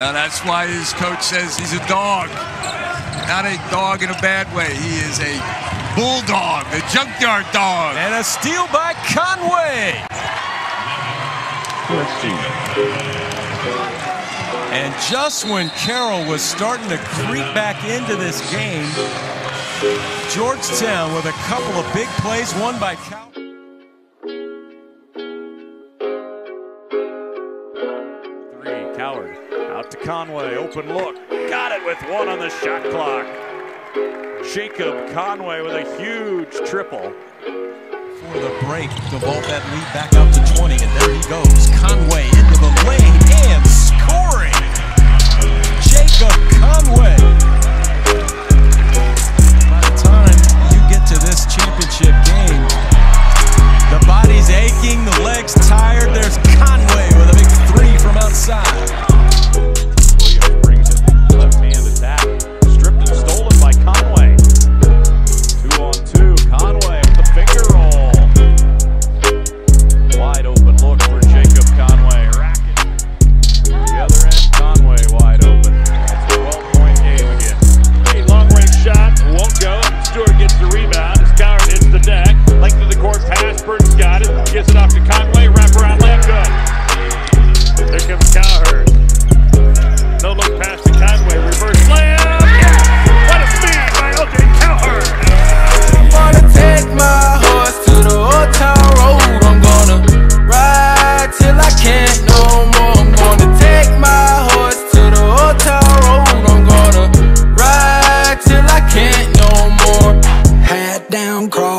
Now that's why his coach says he's a dog. Not a dog in a bad way. He is a bulldog, a junkyard dog. And a steal by Conway. And just when Carroll was starting to creep back into this game, Georgetown with a couple of big plays, one by Cal. Three, Coward. Out to Conway, open look. Got it with one on the shot clock. Jacob Conway with a huge triple. For the break to vault that lead back up to 20, and there he goes. Conway into the lane and